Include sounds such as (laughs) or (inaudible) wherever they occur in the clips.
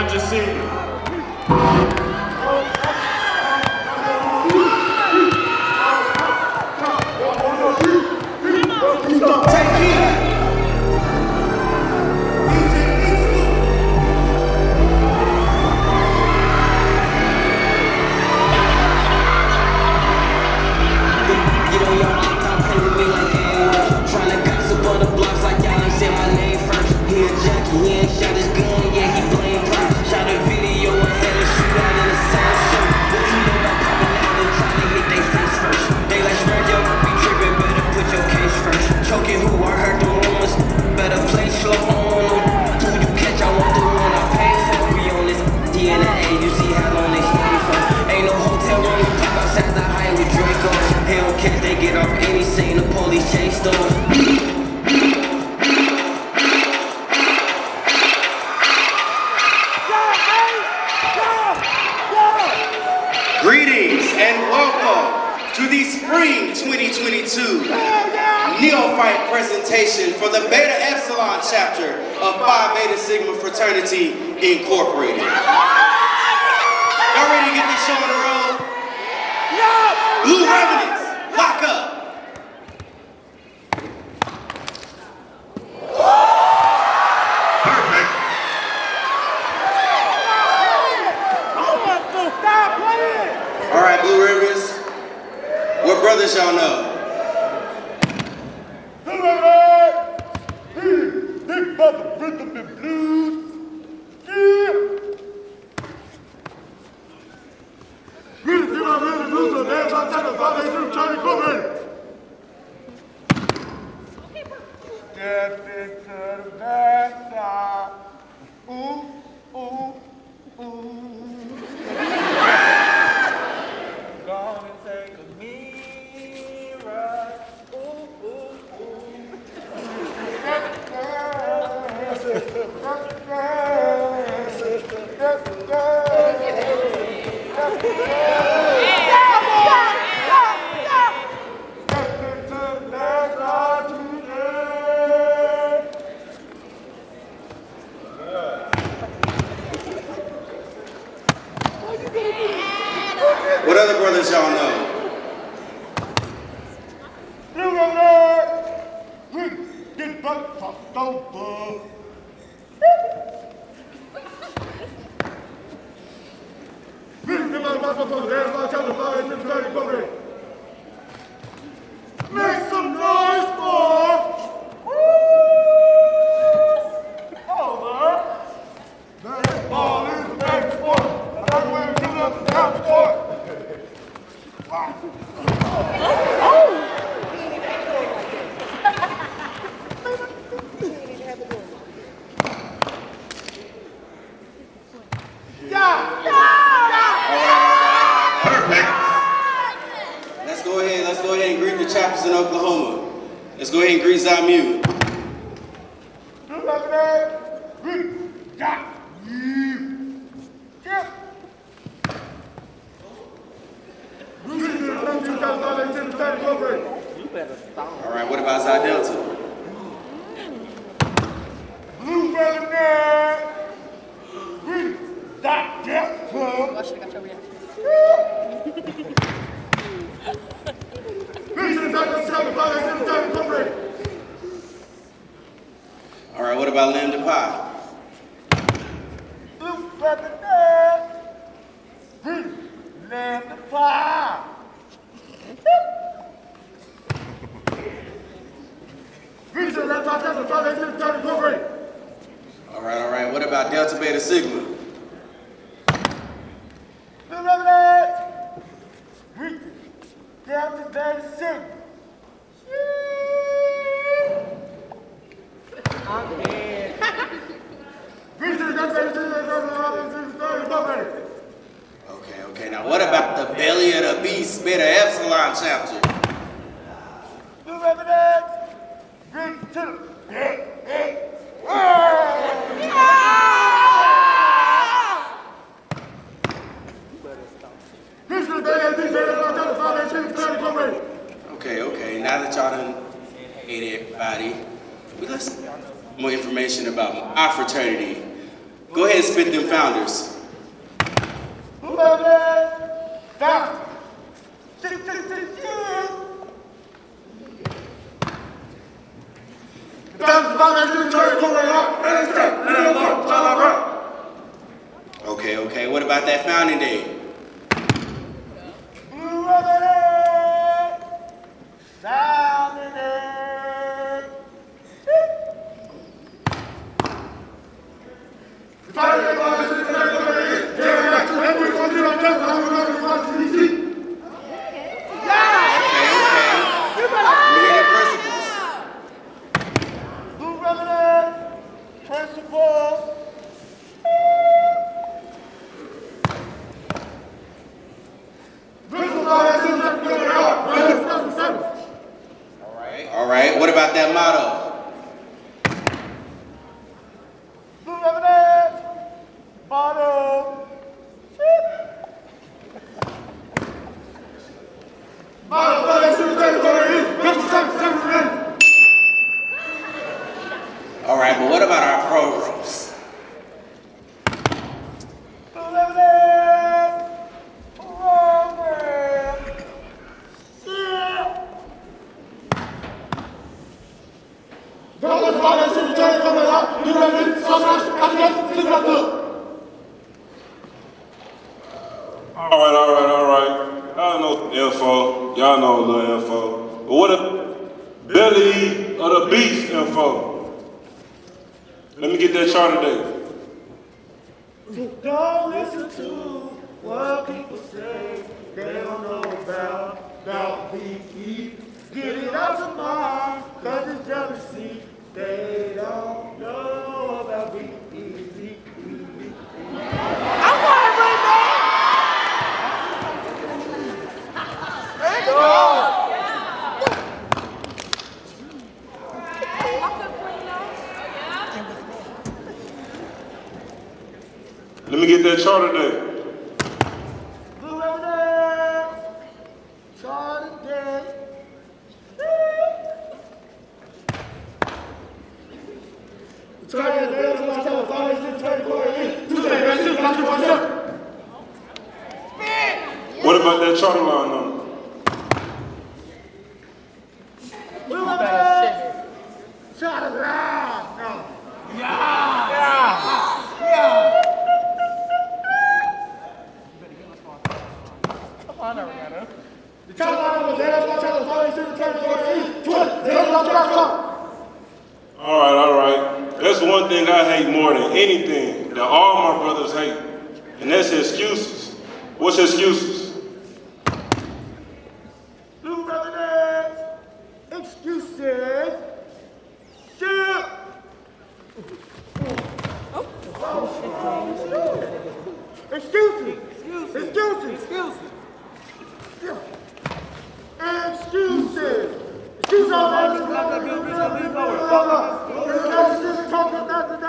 Kansas City. Chase Storm. Greetings and welcome to the Spring 2022 Neophyte presentation for the Beta Epsilon chapter of Phi Beta Sigma Fraternity Incorporated. Y'all ready to get this show on the road? Blue Revenants, lock up! let y'all know. Hillary! He, big mother, Okay, okay. Now what about the belly of the beast, beta epsilon chapter? Okay, okay. Now that y'all done ate everybody, we listen more information about our fraternity down, ahead and spit them founders. Okay, okay. What about that founding day? Who are they? Sounding it. Okay, okay. Let me hear their principles. Blue Revenant, Principal. All right. What about that motto? Blue Revenant, Motto. All right, but what about our programs? Blue Revenant, Program. Yeah. All right, all right, all right. Y'all know the info. Y'all know a little info. But what a belly of the beast info? Let me get that chart today. Don't listen to what people say. They don't know about, about VE. Get it out your mind, cause it's jealousy. They don't know about VE. I'm going right now! Let me get that chart today. Blue Revenant, Charlie Day. What about that charter line number? Blue Revenant, Charlie Day. All right, all right. That's one thing I hate more than anything that all my brothers hate, and that's excuses. What's excuses? Blue Revenant, excuses. Shit. Excuses. Excuses. Excuses. Yeah. Excuses. Excuses all that. Excuses talking about that.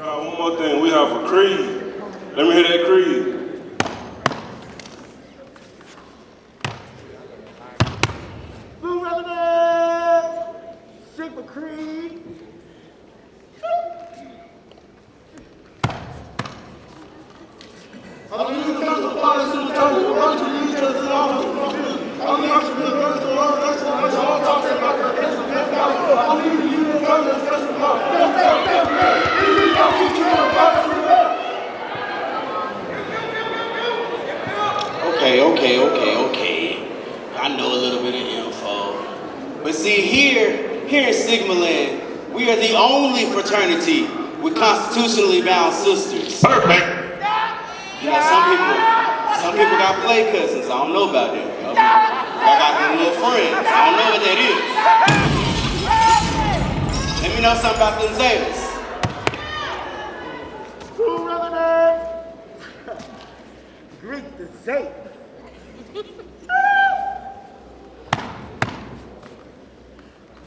Got one more thing. We have a creed. Let me hear that creed. Blue Revenant, Sigma Creed. Okay, okay, okay, okay. I know a little bit of info. But see, here, here in Sigma Land, we are the only fraternity with constitutionally bound sisters. Perfect. You know, some people, some people got play cousins. I don't know about them. yo. I got them little friends. I don't know what that is. Let me know something about them Zetas. (laughs) the Revenant,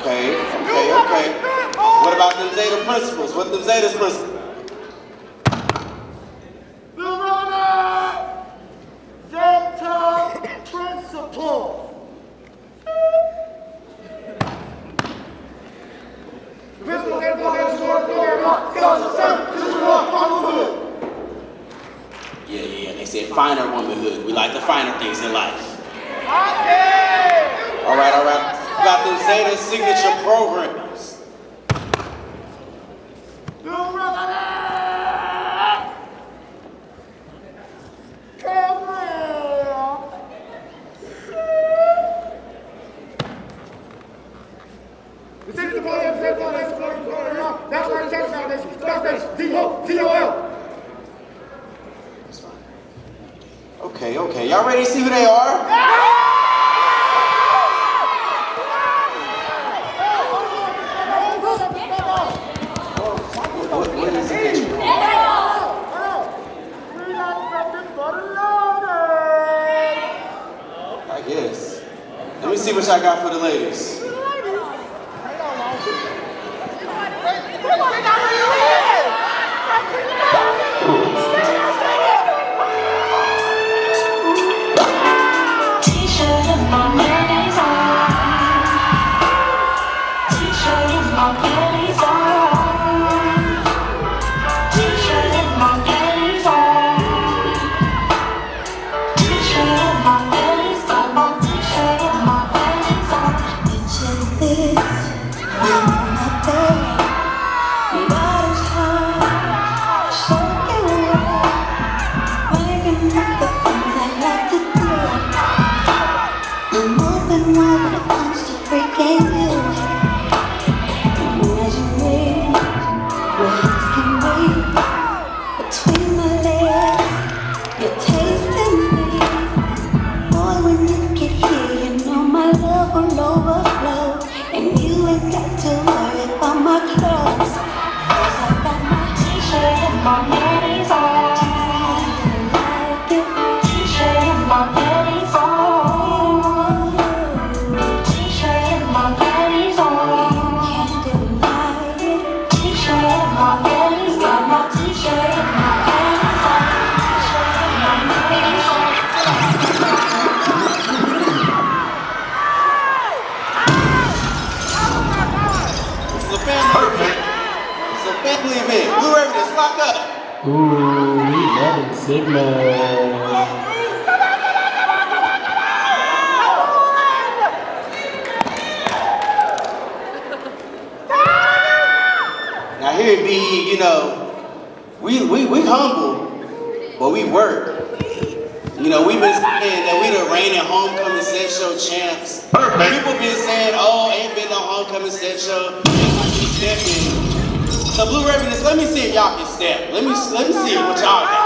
Okay, okay, okay. What about them Zeta principles? What are the Zeta principles? Foundation, Foundation, D-O-T-O-L. Okay, okay. Y'all ready to see who they are? What, what is it that you want? We got something for the loaded. I guess. Let me see what y'all got for the ladies. Blue Revenants, lock up. Ooh, we loving Sigma. Now here it be, you know, we, we, we humble, but we work. You know, we've been saying that we the reigning homecoming set show champs. People been saying, oh, ain't been no homecoming set show. Ain't like stepping. So Blue Revenants, let me see if y'all can step. Let me let me see what y'all got.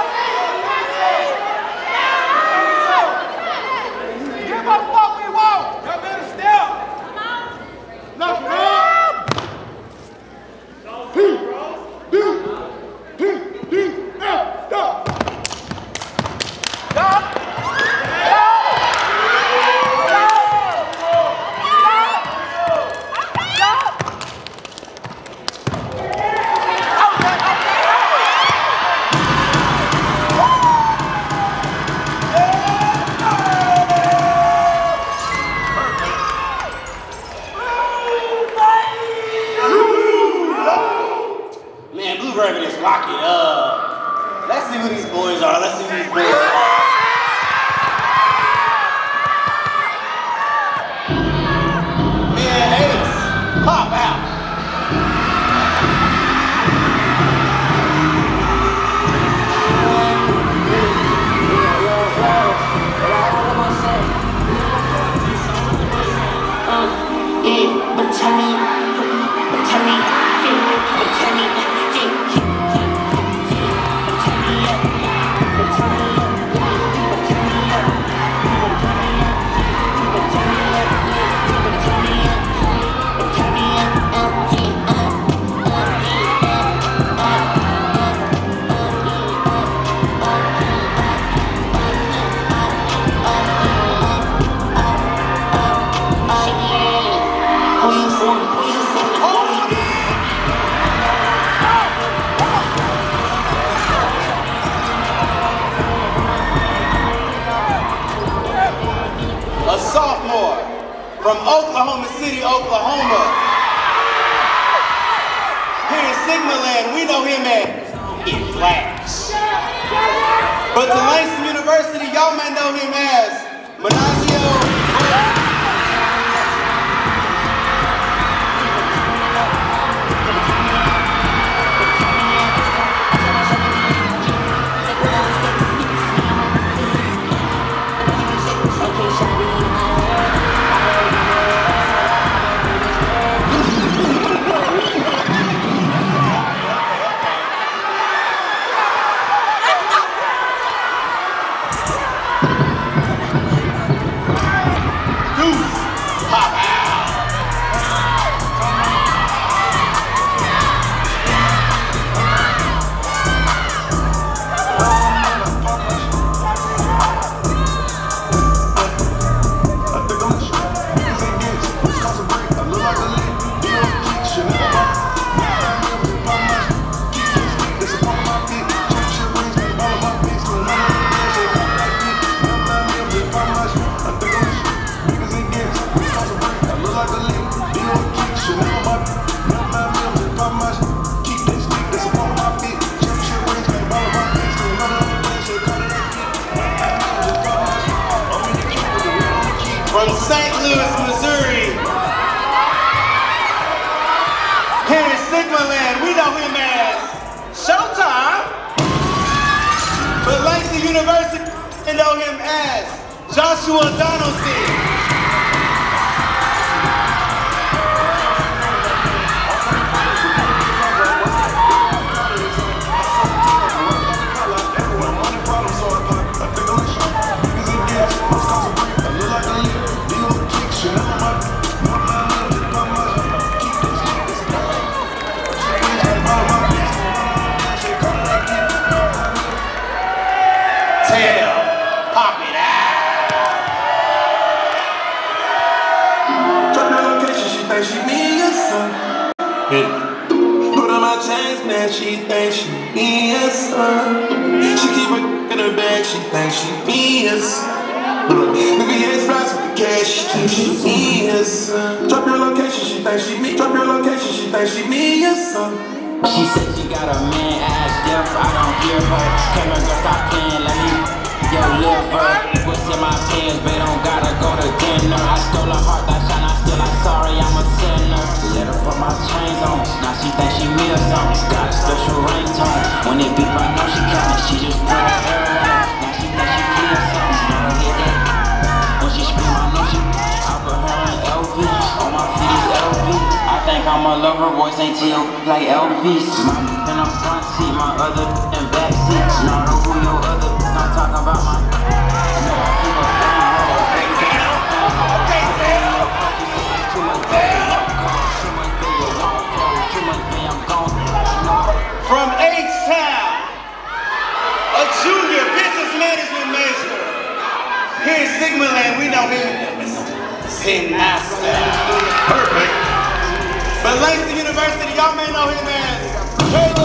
City, Oklahoma. Here in Sigma Land, we know him as In Flash. But to Langston University, y'all may know him as Menazio. Know him as Joshua Donaldson. She said she got a man ass deaf, I don't hear her. Come here, girl, stop playing, let me yo liver. What's in my pants, babe, don't gotta go to dinner. I stole her heart, I'm a lover, voice ain't till like Elvis. My in the front seat, my other in back seat. Now know who your other, I'm talking about my. I keep a phone, hold up, baby. Too much baby, too much baby, I won't flow. Too much baby, I'm gone. From H-Town, a junior business management major. Here in Sigma Land, we know him as Sinasta. Perfect. Langston University, y'all may know him as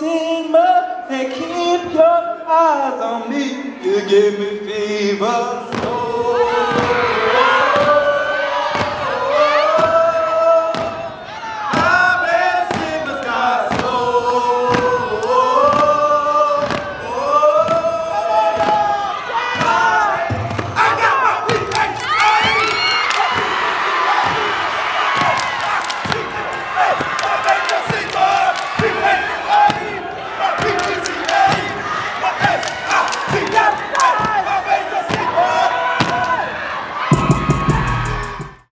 cinema and keep your eyes on me. You give me fever.